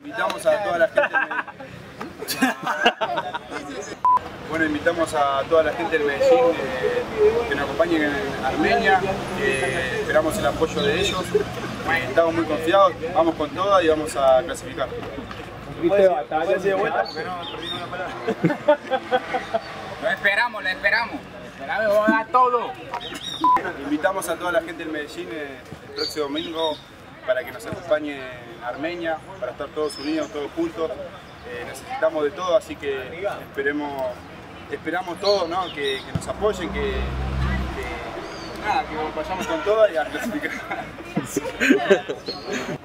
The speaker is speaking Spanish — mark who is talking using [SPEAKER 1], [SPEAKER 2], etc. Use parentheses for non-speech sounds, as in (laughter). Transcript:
[SPEAKER 1] Invitamos a toda la gente del Bueno, invitamos a toda la gente del Medellín eh, que nos acompañen en Armenia, esperamos el apoyo de ellos, eh, estamos muy confiados, vamos con toda y vamos a clasificar. (laughs)
[SPEAKER 2] Lo esperamos, lo esperamos. Esperamos, vamos a dar todo.
[SPEAKER 1] Invitamos a toda la gente del Medellín eh, el próximo domingo para que nos acompañe en Armenia, para estar todos unidos, todos juntos. Eh, necesitamos de todo, así que esperemos, esperamos todos ¿no? que, nos apoyen, que, que, nada, vayamos con todas y a clasificar. (laughs)